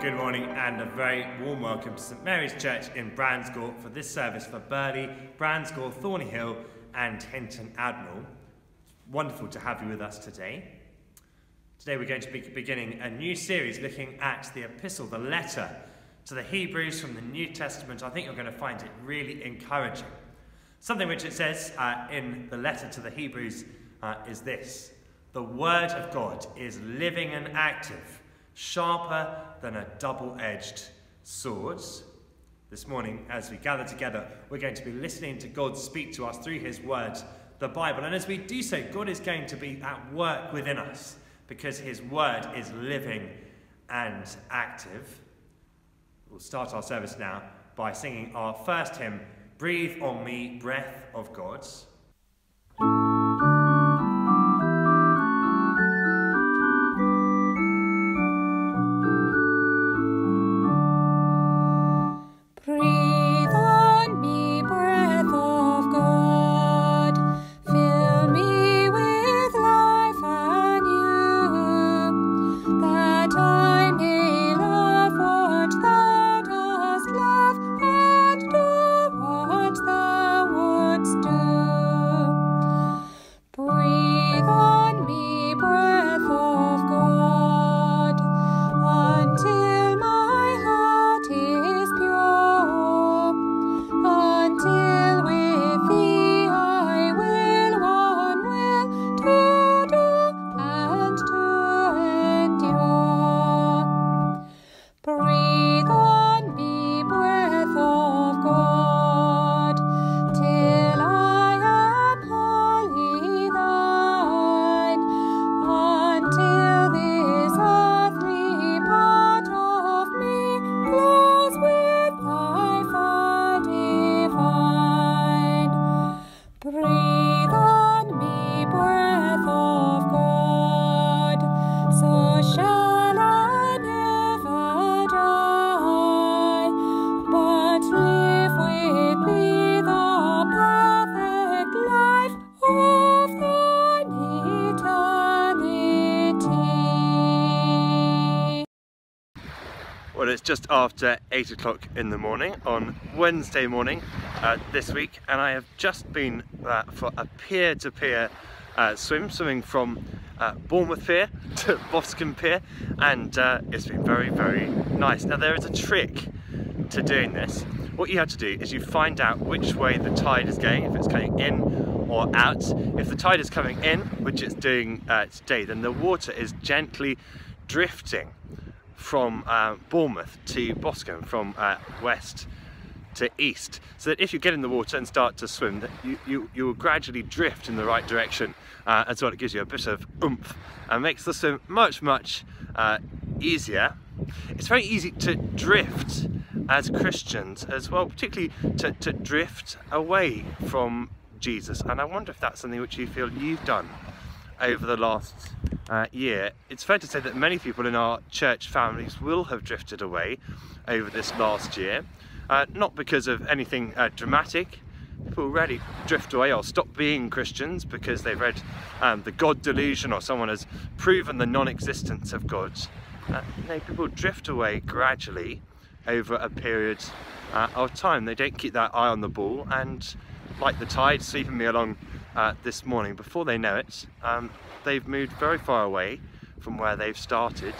good morning and a very warm welcome to St Mary's Church in Bransgore for this service for Burley, Bransgore, Thorney Hill and Hinton Admiral. Wonderful to have you with us today. Today we're going to be beginning a new series looking at the epistle, the letter to the Hebrews from the New Testament. I think you're going to find it really encouraging. Something which it says uh, in the letter to the Hebrews uh, is this The Word of God is living and active sharper than a double edged sword. This morning, as we gather together, we're going to be listening to God speak to us through His Word, the Bible. And as we do so, God is going to be at work within us because His Word is living and active. We'll start our service now by singing our first hymn, Breathe on Me, Breath of God. Just after 8 o'clock in the morning on Wednesday morning uh, this week and I have just been uh, for a peer-to-peer -peer, uh, swim, swimming from uh, Bournemouth Pier to Boscombe Pier and uh, it's been very very nice. Now there is a trick to doing this. What you have to do is you find out which way the tide is going, if it's coming in or out. If the tide is coming in, which it's doing uh, today, then the water is gently drifting from uh, Bournemouth to Boscombe, from uh, west to east, so that if you get in the water and start to swim, that you, you, you will gradually drift in the right direction uh, as well. It gives you a bit of oomph and makes the swim much, much uh, easier. It's very easy to drift as Christians as well, particularly to, to drift away from Jesus. And I wonder if that's something which you feel you've done over the last uh, year, it's fair to say that many people in our church families will have drifted away over this last year. Uh, not because of anything uh, dramatic, people already drift away or stop being Christians because they've read um, the God delusion or someone has proven the non-existence of God. Uh, people drift away gradually over a period uh, of time. They don't keep that eye on the ball and like the tide sweeping me along uh, this morning, before they know it, um, they've moved very far away from where they've started.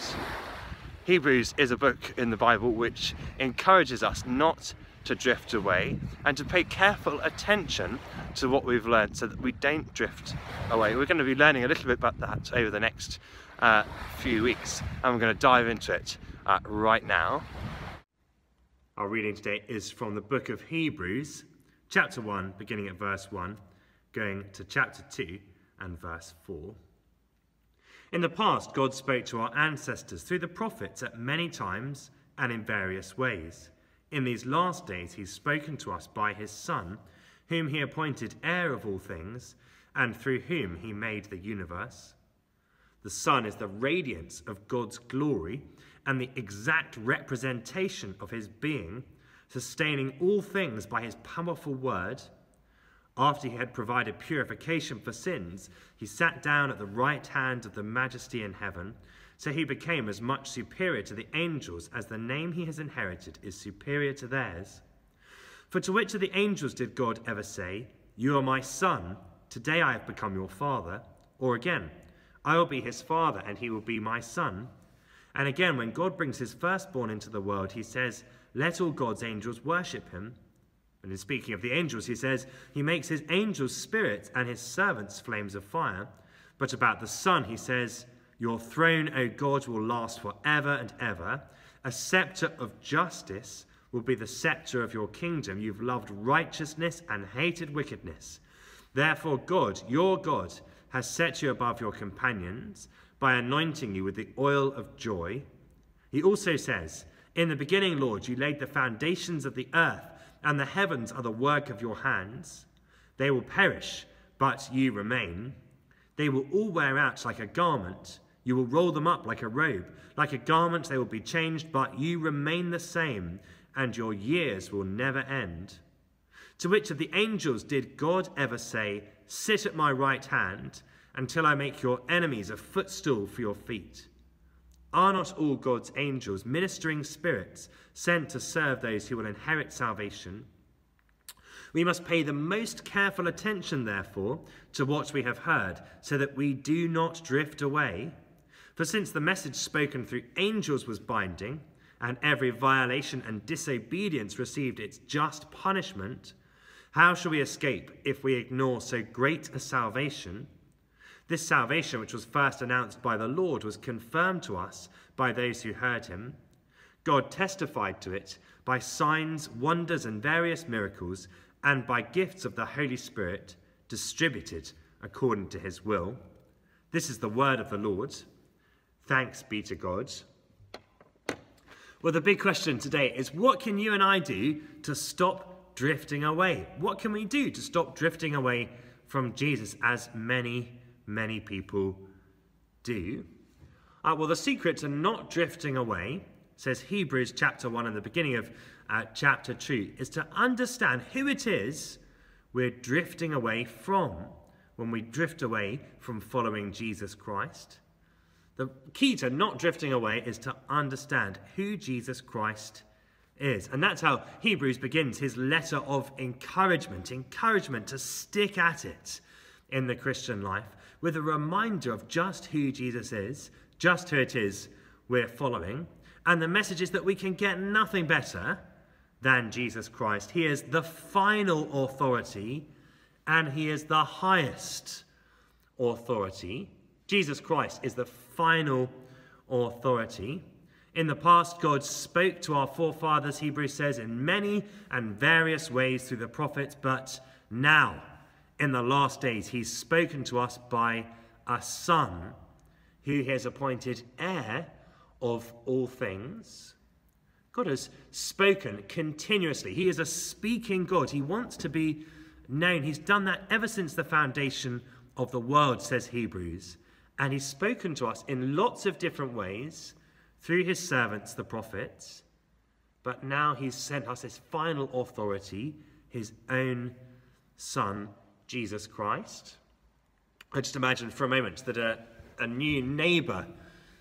Hebrews is a book in the Bible which encourages us not to drift away and to pay careful attention to what we've learned so that we don't drift away. We're going to be learning a little bit about that over the next uh, few weeks and we're going to dive into it uh, right now. Our reading today is from the book of Hebrews, chapter 1, beginning at verse 1 going to chapter 2 and verse 4. In the past, God spoke to our ancestors through the prophets at many times and in various ways. In these last days, he's spoken to us by his Son, whom he appointed heir of all things, and through whom he made the universe. The Son is the radiance of God's glory and the exact representation of his being, sustaining all things by his powerful word. After he had provided purification for sins, he sat down at the right hand of the majesty in heaven, So he became as much superior to the angels as the name he has inherited is superior to theirs. For to which of the angels did God ever say, You are my son, today I have become your father? Or again, I will be his father, and he will be my son? And again, when God brings his firstborn into the world, he says, Let all God's angels worship him. And in speaking of the angels, he says, He makes his angels spirits and his servants flames of fire. But about the Son, he says, Your throne, O God, will last forever and ever. A scepter of justice will be the scepter of your kingdom. You've loved righteousness and hated wickedness. Therefore, God, your God, has set you above your companions by anointing you with the oil of joy. He also says, In the beginning, Lord, you laid the foundations of the earth, and the heavens are the work of your hands. They will perish, but you remain. They will all wear out like a garment. You will roll them up like a robe. Like a garment, they will be changed, but you remain the same, and your years will never end. To which of the angels did God ever say, Sit at my right hand until I make your enemies a footstool for your feet? Are not all God's angels ministering spirits sent to serve those who will inherit salvation? We must pay the most careful attention, therefore, to what we have heard, so that we do not drift away. For since the message spoken through angels was binding, and every violation and disobedience received its just punishment, how shall we escape if we ignore so great a salvation? This salvation, which was first announced by the Lord, was confirmed to us by those who heard him. God testified to it by signs, wonders, and various miracles, and by gifts of the Holy Spirit distributed according to his will. This is the word of the Lord. Thanks be to God. Well, the big question today is what can you and I do to stop drifting away? What can we do to stop drifting away from Jesus as many many people do. Uh, well, the secret to not drifting away, says Hebrews chapter 1 and the beginning of uh, chapter 2, is to understand who it is we're drifting away from when we drift away from following Jesus Christ. The key to not drifting away is to understand who Jesus Christ is. And that's how Hebrews begins his letter of encouragement encouragement to stick at it in the Christian life with a reminder of just who Jesus is, just who it is we're following. And the message is that we can get nothing better than Jesus Christ. He is the final authority and he is the highest authority. Jesus Christ is the final authority. In the past, God spoke to our forefathers, Hebrews says, in many and various ways through the prophets, but now, in the last days, he's spoken to us by a Son who he has appointed heir of all things. God has spoken continuously. He is a speaking God. He wants to be known. He's done that ever since the foundation of the world, says Hebrews. And he's spoken to us in lots of different ways through his servants, the prophets. But now he's sent us his final authority, his own Son, Jesus Christ. I just imagine for a moment that a, a new neighbour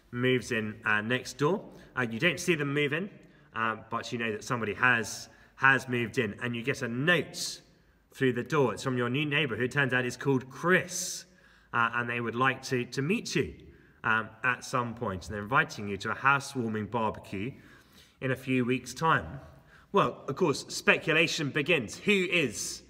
moves in uh, next door. Uh, you don't see them move in, uh, but you know that somebody has, has moved in, and you get a note through the door. It's from your new neighbour, who turns out is called Chris, uh, and they would like to, to meet you um, at some point, and they're inviting you to a housewarming barbecue in a few weeks' time. Well, of course, speculation begins. Who is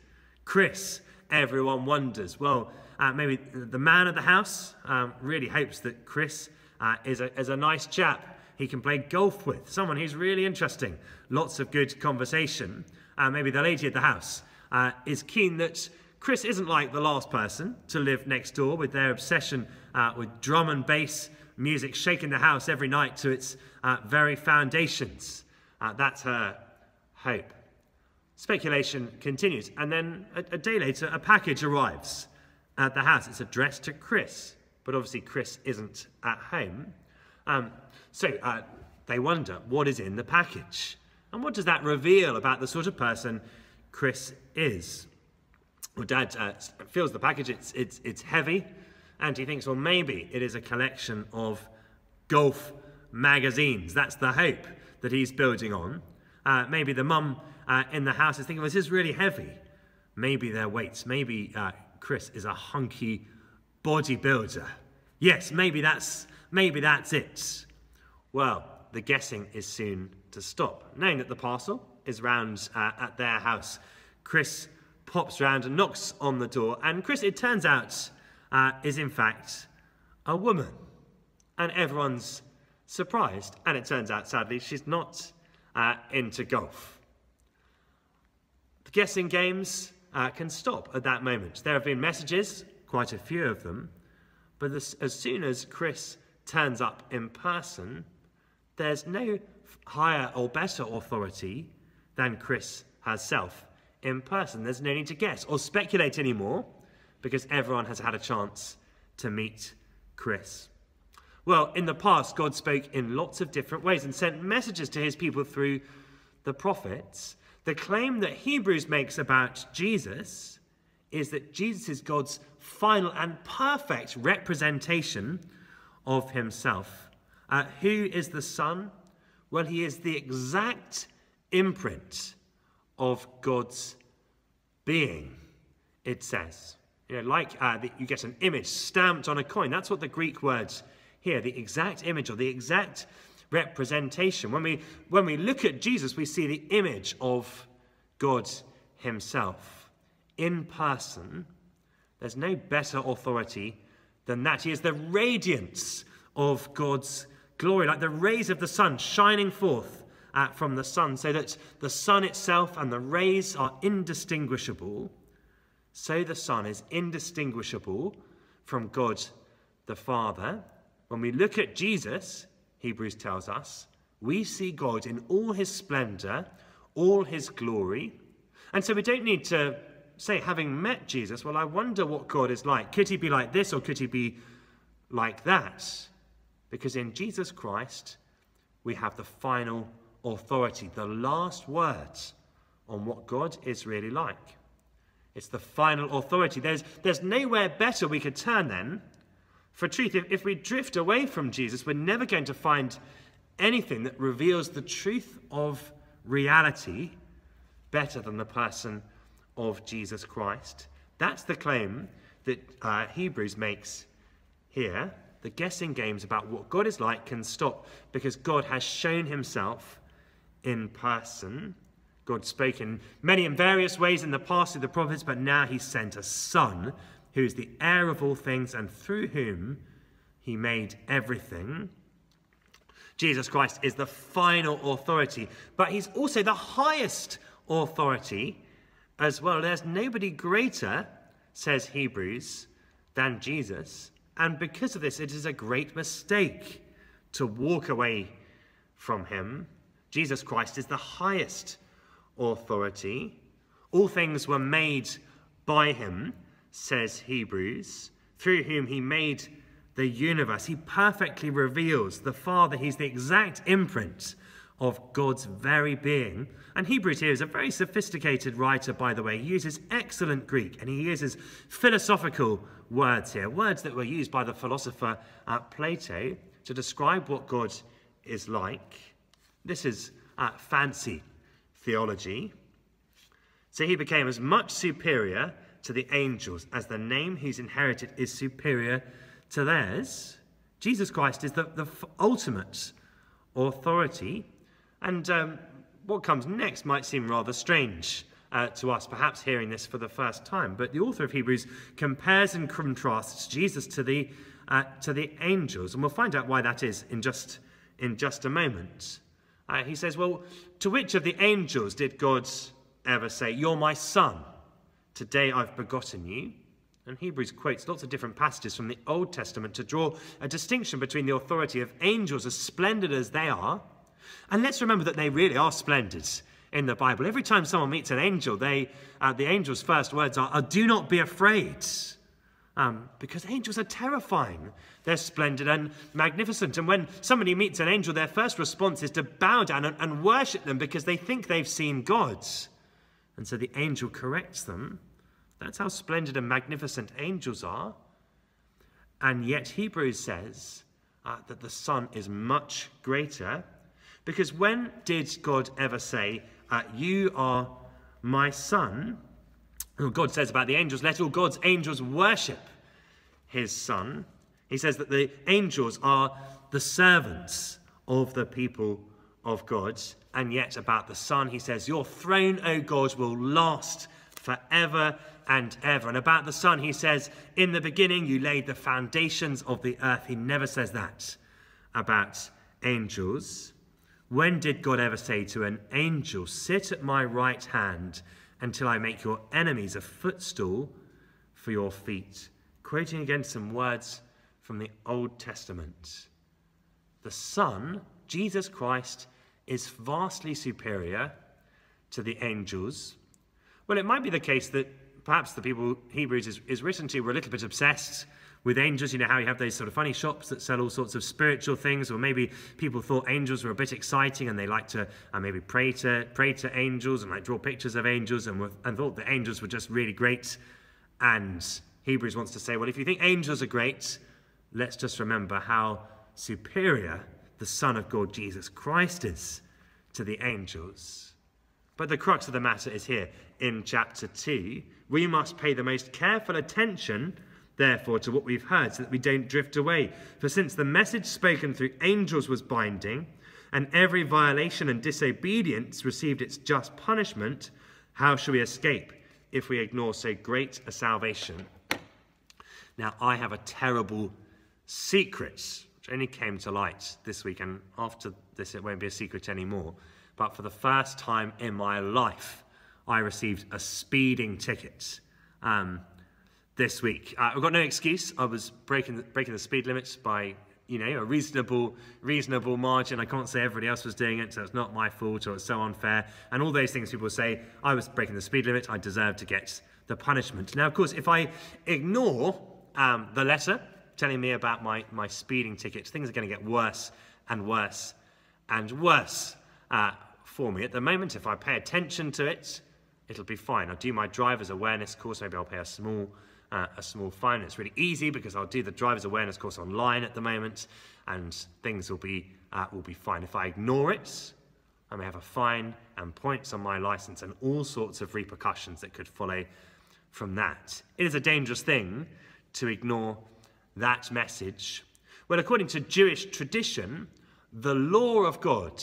Chris? Everyone wonders. Well, uh, maybe the man of the house um, really hopes that Chris uh, is, a, is a nice chap he can play golf with, someone who's really interesting, lots of good conversation. Uh, maybe the lady of the house uh, is keen that Chris isn't like the last person to live next door with their obsession uh, with drum and bass music shaking the house every night to its uh, very foundations. that's her hope. Speculation continues, and then a, a, day later, a package arrives at the house. It's addressed to Chris, but obviously Chris isn't at home. Um, so uh, they wonder what is in the package, and what does that reveal about the sort of person Chris is? Well, Dad uh, feels the package; it's it's it's heavy, and he thinks, well, maybe it is a collection of golf magazines. That's the hope that he's building on. Uh, maybe the mum uh, in the house is thinking, this is really heavy. Maybe their weights. Maybe uh, Chris is a hunky bodybuilder. Yes, maybe that's, maybe that's it. Well, the guessing is soon to stop. Knowing that the parcel is round uh, at their house, Chris pops round and knocks on the door. And Chris, it turns out, uh, is in fact a woman. And everyone's surprised. And it turns out, sadly, she's not uh, into golf. The guessing games uh, can stop at that moment. There have been messages, quite a few of them, but as, as soon as Chris turns up in person, there's no higher or better authority than Chris herself in person. There's no need to guess or speculate anymore because everyone has had a chance to meet Chris. Well, in the past, God spoke in lots of different ways and sent messages to his people through the prophets. The claim that Hebrews makes about Jesus is that Jesus is God's final and perfect representation of himself. Uh, who is the Son? Well, he is the exact imprint of God's being, it says. You know, like uh, you get an image stamped on a coin. That's what the Greek words here, the exact image or the exact representation. When we, when we look at Jesus, we see the image of God Himself in person. There's no better authority than that. He is the radiance of God's glory, like the rays of the sun shining forth uh, from the sun, so that the sun itself and the rays are indistinguishable. So the sun is indistinguishable from God the Father. When we look at Jesus, Hebrews tells us, we see God in all his splendor, all his glory. And so we don't need to say, having met Jesus, well, I wonder what God is like. Could he be like this or could he be like that? Because in Jesus Christ, we have the final authority, the last words on what God is really like. It's the final authority. There's, there's nowhere better we could turn then for truth. If, if we drift away from Jesus, we're never going to find anything that reveals the truth of reality better than the person of Jesus Christ. That's the claim that uh, Hebrews makes here. The guessing games about what God is like can stop because God has shown himself in person. God spoke in many and various ways in the past through the prophets, but now he sent a son who is the heir of all things and through whom he made everything. Jesus Christ is the final authority, but he's also the highest authority as well. There's nobody greater, says Hebrews, than Jesus. And because of this, it is a great mistake to walk away from him. Jesus Christ is the highest authority. All things were made by him, says Hebrews, through whom he made the universe. He perfectly reveals the Father. He's the exact imprint of God's very being. And Hebrews here is a very sophisticated writer, by the way. He uses excellent Greek and he uses philosophical words here, words that were used by the philosopher uh, Plato to describe what God is like. This is uh, fancy theology. So he became as much superior to the angels as the name he's inherited is superior to theirs. Jesus Christ is the, the ultimate authority. And um, what comes next might seem rather strange uh, to us, perhaps hearing this for the first time. But the author of Hebrews compares and contrasts Jesus to the, uh, to the angels. And we'll find out why that is in just, in just a moment. Uh, he says, Well, to which of the angels did God ever say, You're my son? Today I've begotten you? And Hebrews quotes lots of different passages from the Old Testament to draw a distinction between the authority of angels, as splendid as they are. And let's remember that they really are splendid in the Bible. Every time someone meets an angel, they, uh, the angel's first words are, are Do not be afraid. Um, because angels are terrifying. They're splendid and magnificent. And when somebody meets an angel, their first response is to bow down and, and worship them because they think they've seen God. And so the angel corrects them. That's how splendid and magnificent angels are. And yet Hebrews says uh, that the Son is much greater. Because when did God ever say, uh, You are my Son? God says about the angels, Let all God's angels worship his Son. He says that the angels are the servants of the people of God. And yet, about the Son, he says, Your throne, O God, will last forever and ever. And about the Son, he says, In the beginning, you laid the foundations of the earth. He never says that about angels. When did God ever say to an angel, Sit at my right hand until I make your enemies a footstool for your feet? Quoting again some words from the Old Testament. The Son, Jesus Christ, is vastly superior to the angels. Well, it might be the case that perhaps the people Hebrews is, is written to were a little bit obsessed with angels. You know how you have those sort of funny shops that sell all sorts of spiritual things, or maybe people thought angels were a bit exciting and they liked to uh, maybe pray to pray to angels and like draw pictures of angels and, were, and thought that angels were just really great. And Hebrews wants to say, well, if you think angels are great, let's just remember how superior the Son of God Jesus Christ is to the angels. But the crux of the matter is here in chapter 2. We must pay the most careful attention, therefore, to what we've heard so that we don't drift away. For since the message spoken through angels was binding, and every violation and disobedience received its just punishment, how shall we escape if we ignore so great a salvation? Now, I have a terrible secret, which only came to light this week, and after this, it won't be a secret anymore. But for the first time in my life, I received a speeding ticket um, this week. Uh, I've got no excuse. I was breaking the, breaking the speed limits by you know a reasonable reasonable margin. I can't say everybody else was doing it, so it's not my fault or it's so unfair. And all those things people say. I was breaking the speed limit. I deserve to get the punishment. Now, of course, if I ignore um, the letter telling me about my, my speeding tickets, things are going to get worse and worse and worse uh, for me. At the moment, if I pay attention to it, it'll be fine. I'll do my driver's awareness course. Maybe I'll pay a small, uh, a small fine. It's really easy because I'll do the driver's awareness course online at the moment, and things will be uh, will be fine. If I ignore it, I may have a fine and points on my license and all sorts of repercussions that could follow from that. It is a dangerous thing to ignore that message. Well, according to Jewish tradition, the law of God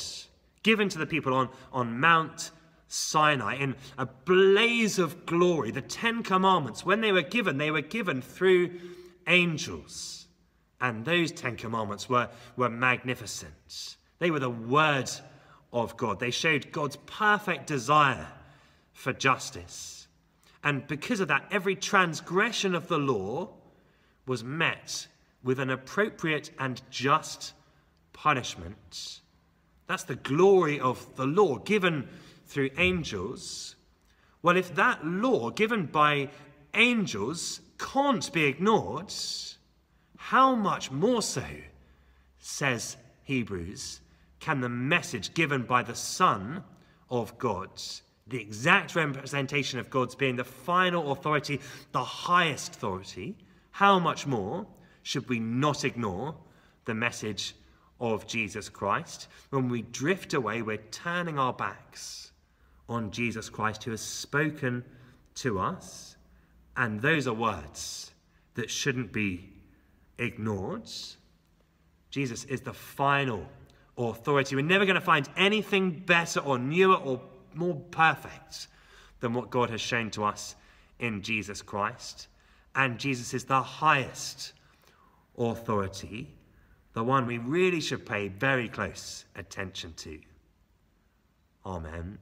given to the people on, on Mount Sinai in a blaze of glory. The Ten Commandments, when they were given, they were given through angels. And those Ten Commandments were, were magnificent. They were the word of God. They showed God's perfect desire for justice. And because of that, every transgression of the law was met with an appropriate and just punishment. That's the glory of the law given through angels. Well, if that law given by angels can't be ignored, how much more so, says Hebrews, can the message given by the Son of God, the exact representation of God's being the final authority, the highest authority, how much more should we not ignore the message of Jesus Christ? When we drift away, we're turning our backs on Jesus Christ who has spoken to us. And those are words that shouldn't be ignored. Jesus is the final authority. We're never going to find anything better or newer or more perfect than what God has shown to us in Jesus Christ and Jesus is the highest authority, the one we really should pay very close attention to. Amen.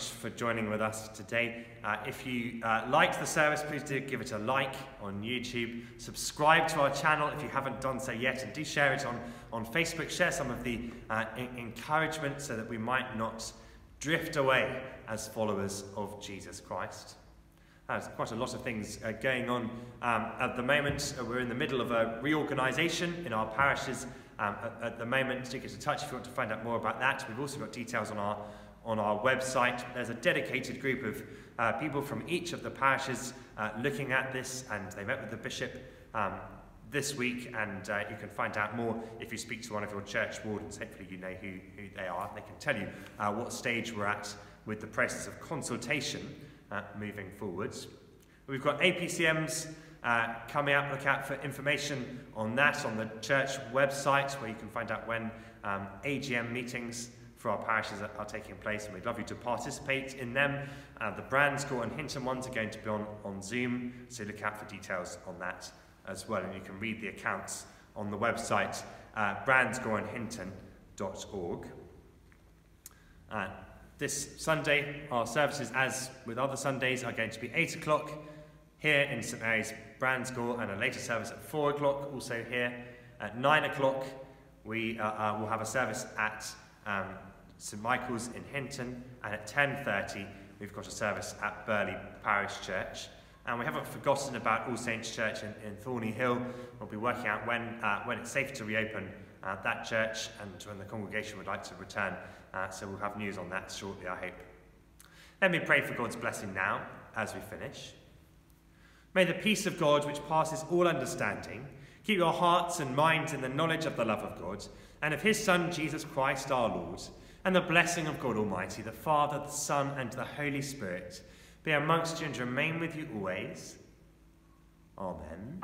Much for joining with us today. Uh, if you uh, liked the service, please do give it a like on YouTube. Subscribe to our channel if you haven't done so yet, and do share it on, on Facebook. Share some of the uh, encouragement so that we might not drift away as followers of Jesus Christ. There's quite a lot of things uh, going on um, at the moment. Uh, we're in the middle of a reorganisation in our parishes um, at, at, the moment. Do get in touch if you want to find out more about that. We've also got details on our on our website. There's a dedicated group of uh, people from each of the parishes uh, looking at this, and they met with the bishop um, this week, and uh, you can find out more if you speak to one of your church wardens. Hopefully, you know who, who they are. They can tell you uh, what stage we're at with the process of consultation uh, moving forwards. We've got APCMs uh, coming up. Look out for information on that on the church website, where you can find out when um, AGM meetings for our parishes are, are, taking place, and we'd love you to participate in them. Uh, the Bransgore and Hinton ones are going to be on, on Zoom, so look out for details on that as well. And you can read the accounts on the website uh, bransgoreandhinton.org. Uh, this Sunday, our services, as with other Sundays, are going to be 8 o'clock here in St Mary's Bransgore, and a later service at 4 o'clock, also here. At 9 o'clock, we uh, uh, will have a service at um, St Michael's in Hinton, and at 10.30 we've got a service at Burley Parish Church. And we haven't forgotten about All Saints Church in, in Thorney Hill. We'll be working out when, uh, when it's safe to reopen uh, that church and when the congregation would like to return. Uh, so we'll have news on that shortly, I hope. Let me pray for God's blessing now as we finish. May the peace of God, which passes all understanding, keep your hearts and minds in the knowledge of the love of God and of his Son, Jesus Christ our Lord and the blessing of God Almighty, the Father, the Son, and the Holy Spirit be amongst you and remain with you always. Amen.